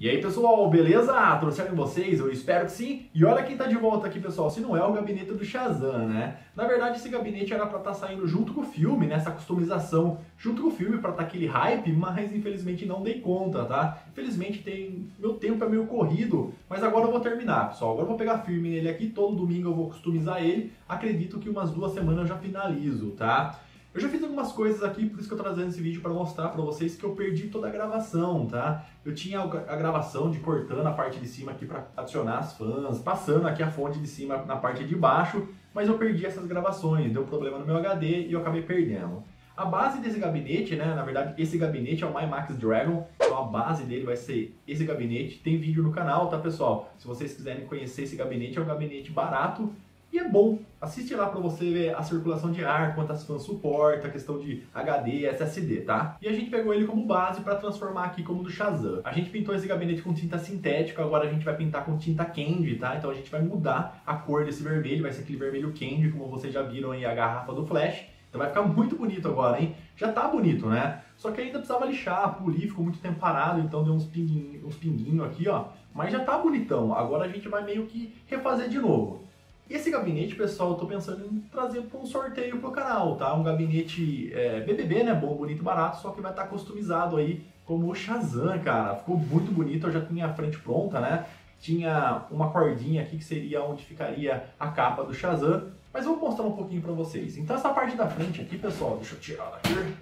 E aí pessoal, beleza? Trouxeram vocês? Eu espero que sim. E olha quem tá de volta aqui pessoal, se não é o gabinete do Shazam, né? Na verdade esse gabinete era pra estar tá saindo junto com o filme, nessa né? customização junto com o filme pra estar tá aquele hype, mas infelizmente não dei conta, tá? Infelizmente tem... meu tempo é meio corrido, mas agora eu vou terminar pessoal. Agora eu vou pegar firme nele aqui, todo domingo eu vou customizar ele. Acredito que umas duas semanas eu já finalizo, tá? Eu já fiz algumas coisas aqui, por isso que eu tô trazendo esse vídeo para mostrar para vocês que eu perdi toda a gravação, tá? Eu tinha a gravação de cortando a parte de cima aqui para adicionar as fãs, passando aqui a fonte de cima na parte de baixo, mas eu perdi essas gravações, deu problema no meu HD e eu acabei perdendo. A base desse gabinete, né, na verdade esse gabinete é o MyMax Dragon, então a base dele vai ser esse gabinete, tem vídeo no canal, tá pessoal? Se vocês quiserem conhecer esse gabinete, é um gabinete barato, e é bom, assiste lá para você ver a circulação de ar, quantas fãs suporta, a questão de HD, SSD, tá? E a gente pegou ele como base para transformar aqui como do Shazam. A gente pintou esse gabinete com tinta sintética, agora a gente vai pintar com tinta candy, tá? Então a gente vai mudar a cor desse vermelho, vai ser aquele vermelho candy, como vocês já viram aí a garrafa do Flash. Então vai ficar muito bonito agora, hein? Já tá bonito, né? Só que ainda precisava lixar, polir, ficou muito tempo parado, então deu uns pinguinhos uns pinguinho aqui, ó. Mas já tá bonitão. Agora a gente vai meio que refazer de novo. Esse gabinete, pessoal, eu tô pensando em trazer para um sorteio pro canal, tá? Um gabinete é, BBB, né? Bom, bonito, barato, só que vai estar tá customizado aí como o Shazam, cara. Ficou muito bonito, eu já tinha a frente pronta, né? Tinha uma cordinha aqui que seria onde ficaria a capa do Shazam, mas eu vou mostrar um pouquinho para vocês. Então essa parte da frente aqui, pessoal, deixa eu tirar daqui.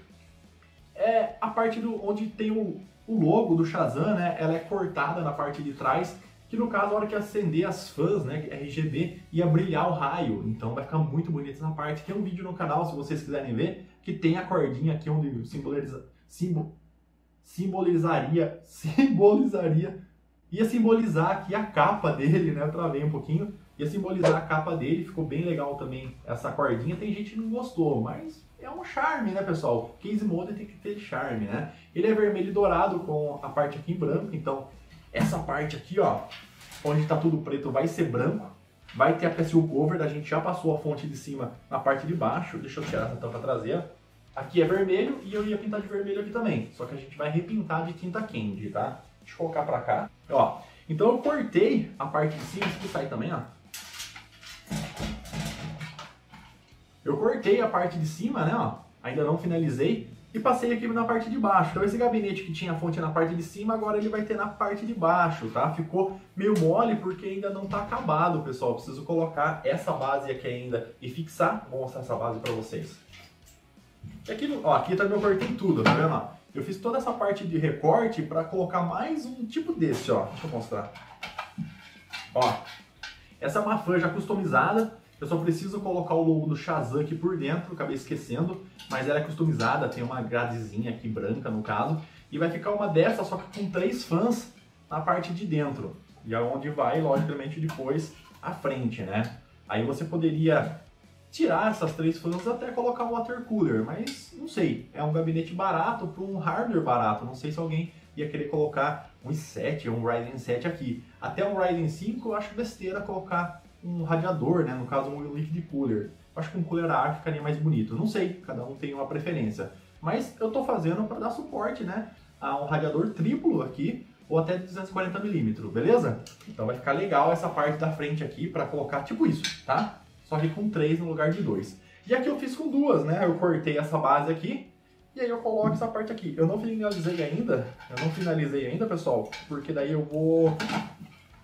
É a parte do onde tem o, o logo do Shazam, né? Ela é cortada na parte de trás que no caso, a hora que acender as fãs, né, RGB, ia brilhar o raio. Então vai ficar muito bonito essa parte. Tem um vídeo no canal, se vocês quiserem ver, que tem a cordinha aqui onde simboliza, simbol, simbolizaria, simbolizaria, ia simbolizar aqui a capa dele, né, eu travei um pouquinho, ia simbolizar a capa dele, ficou bem legal também essa cordinha. Tem gente que não gostou, mas é um charme, né, pessoal? Case Mode tem que ter charme, né? Ele é vermelho e dourado com a parte aqui em branco, então essa parte aqui, ó, onde está tudo preto, vai ser branco. Vai ter a PSU cover, a gente já passou a fonte de cima na parte de baixo. Deixa eu tirar essa tampa traseira. Aqui é vermelho e eu ia pintar de vermelho aqui também. Só que a gente vai repintar de tinta candy, tá? Deixa eu colocar pra cá. Ó, então eu cortei a parte de cima, isso aqui sai também, ó. Eu cortei a parte de cima, né, ó. Ainda não finalizei e passei aqui na parte de baixo. Então esse gabinete que tinha a fonte na parte de cima, agora ele vai ter na parte de baixo, tá? Ficou meio mole porque ainda não está acabado, pessoal. preciso colocar essa base aqui ainda e fixar. Vou mostrar essa base para vocês. E aqui, ó, aqui também eu cortei tudo, tá vendo? Eu fiz toda essa parte de recorte para colocar mais um tipo desse, ó. Deixa eu mostrar. Ó, essa é uma já customizada. Eu só preciso colocar o logo do Shazam aqui por dentro, acabei esquecendo, mas ela é customizada, tem uma gradezinha aqui branca no caso, e vai ficar uma dessa só que com três fãs na parte de dentro, e é onde vai, logicamente, depois a frente, né? Aí você poderia tirar essas três fãs até colocar um water cooler, mas não sei, é um gabinete barato para um hardware barato, não sei se alguém ia querer colocar um i7, um Ryzen 7 aqui. Até um Ryzen 5 eu acho besteira colocar um radiador, né? no caso um liquid cooler. Eu acho que um cooler a ar ficaria mais bonito. Não sei, cada um tem uma preferência. Mas eu estou fazendo para dar suporte né? a um radiador triplo aqui, ou até 240mm, beleza? Então vai ficar legal essa parte da frente aqui para colocar tipo isso, tá? Só que com três no lugar de dois. E aqui eu fiz com duas, né? Eu cortei essa base aqui e aí eu coloco essa parte aqui. Eu não finalizei ainda, eu não finalizei ainda, pessoal, porque daí eu vou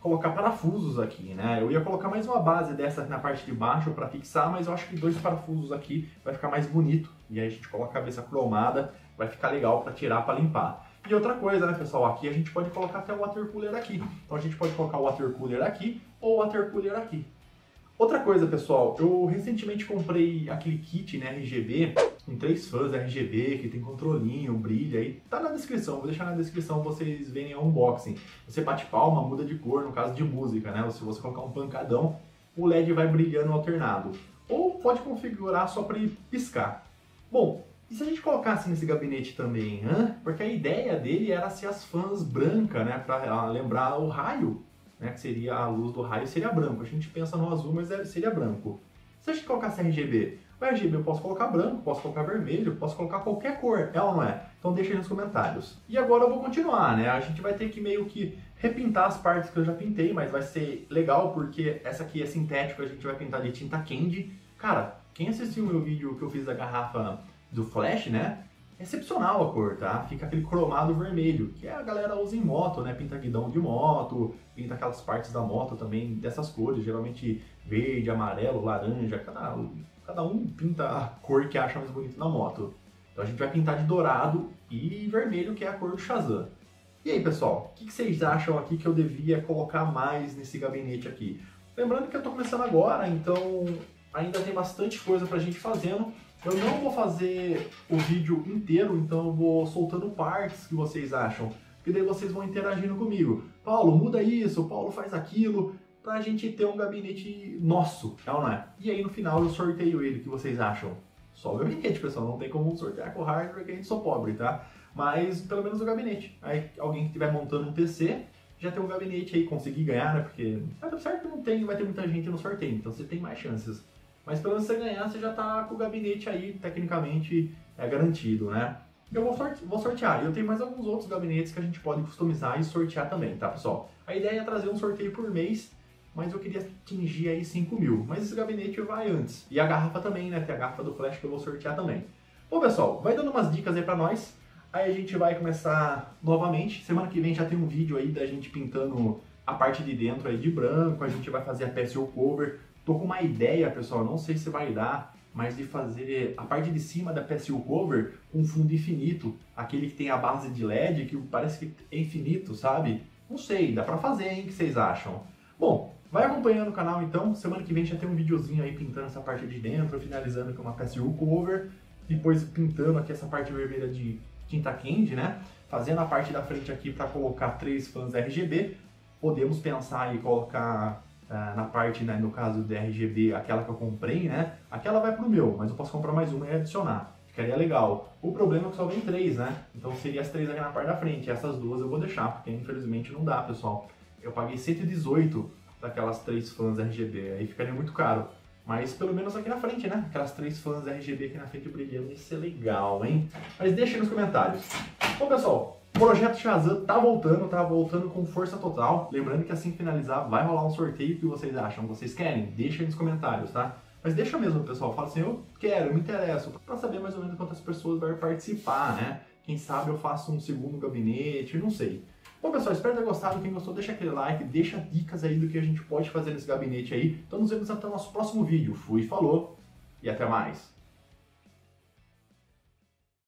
colocar parafusos aqui, né? Eu ia colocar mais uma base dessa na parte de baixo para fixar, mas eu acho que dois parafusos aqui vai ficar mais bonito. E aí a gente coloca a cabeça cromada, vai ficar legal para tirar, para limpar. E outra coisa, né, pessoal, aqui a gente pode colocar até o water cooler aqui. Então a gente pode colocar o water cooler aqui ou o water cooler aqui. Outra coisa, pessoal, eu recentemente comprei aquele kit né, RGB com três fãs RGB, que tem controlinho, brilha aí. Tá na descrição, vou deixar na descrição vocês verem o unboxing. Você bate palma, muda de cor, no caso de música, né? Se você colocar um pancadão, o LED vai brilhando alternado. Ou pode configurar só para piscar. Bom, e se a gente colocasse nesse gabinete também, hein? porque a ideia dele era ser as fãs brancas, né? Para lembrar o raio né, que seria a luz do raio, seria branco. A gente pensa no azul, mas é, seria branco. Se a gente colocasse RGB, O RGB eu posso colocar branco, posso colocar vermelho, posso colocar qualquer cor, é ou não é? Então deixa aí nos comentários. E agora eu vou continuar, né? A gente vai ter que meio que repintar as partes que eu já pintei, mas vai ser legal porque essa aqui é sintética, a gente vai pintar de tinta candy. Cara, quem assistiu o meu vídeo que eu fiz da garrafa do Flash, né? excepcional a cor, tá? Fica aquele cromado vermelho, que a galera usa em moto, né? Pinta guidão de moto, pinta aquelas partes da moto também dessas cores, geralmente verde, amarelo, laranja, cada, cada um pinta a cor que acha mais bonito na moto. Então a gente vai pintar de dourado e vermelho, que é a cor do Shazam. E aí, pessoal, o que, vocês acham aqui que eu devia colocar mais nesse gabinete aqui? Lembrando que eu estou começando agora, então ainda tem bastante coisa pra gente fazendo. Eu não vou fazer o vídeo inteiro, então eu vou soltando partes que vocês acham. Porque daí vocês vão interagindo comigo. Paulo, muda isso, Paulo faz aquilo, pra gente ter um gabinete nosso, é ou não é? E aí no final eu sorteio ele, o que vocês acham? Só o gabinete, pessoal, não tem como sortear com o hardware, porque a gente sou pobre, tá? Mas pelo menos o gabinete. Aí alguém que estiver montando um PC, já tem um gabinete aí, conseguir ganhar, né? Porque vai dar certo não tem, vai ter muita gente no sorteio, então você tem mais chances. Mas pelo menos você ganhar, você já está com o gabinete aí, tecnicamente, é garantido, né? Eu vou, sorte vou sortear. Eu tenho mais alguns outros gabinetes que a gente pode customizar e sortear também, tá, pessoal? A ideia é trazer um sorteio por mês, mas eu queria atingir aí 5 mil. Mas esse gabinete vai antes. E a garrafa também, né? Tem a garrafa do Flash que eu vou sortear também. Bom, pessoal, vai dando umas dicas aí pra nós. Aí a gente vai começar novamente. Semana que vem já tem um vídeo aí da gente pintando a parte de dentro aí de branco. A gente vai fazer a PSO cover Tô com uma ideia, pessoal, não sei se vai dar, mas de fazer a parte de cima da PSU cover com fundo infinito, aquele que tem a base de LED que parece que é infinito, sabe? Não sei, dá pra fazer, hein? O que vocês acham? Bom, vai acompanhando o canal então, semana que vem já tem um videozinho aí pintando essa parte de dentro, finalizando com uma PSU cover, depois pintando aqui essa parte vermelha de tinta candy, né? Fazendo a parte da frente aqui para colocar três fãs RGB, podemos pensar em colocar ah, na parte, né, no caso da RGB, aquela que eu comprei, né? Aquela vai pro meu, mas eu posso comprar mais uma e adicionar. Ficaria legal. O problema é que só vem três, né? Então seria as três aqui na parte da frente. Essas duas eu vou deixar, porque infelizmente não dá, pessoal. Eu paguei 118 daquelas três fãs RGB, aí ficaria muito caro. Mas pelo menos aqui na frente, né? Aquelas três fãs RGB aqui na frente brilhando, isso é legal, hein? Mas deixa aí nos comentários. Bom, pessoal, o projeto Shazam tá voltando, tá voltando com força total. Lembrando que assim finalizar, vai rolar um sorteio. O que vocês acham? Vocês querem? Deixa aí nos comentários, tá? Mas deixa mesmo, pessoal. Fala assim, eu quero, eu me interesso. Pra saber mais ou menos quantas pessoas vão participar, né? Quem sabe eu faço um segundo gabinete, não sei. Bom, pessoal, espero ter gostado. Quem gostou, deixa aquele like, deixa dicas aí do que a gente pode fazer nesse gabinete aí. Então nos vemos até o nosso próximo vídeo. Fui, falou e até mais.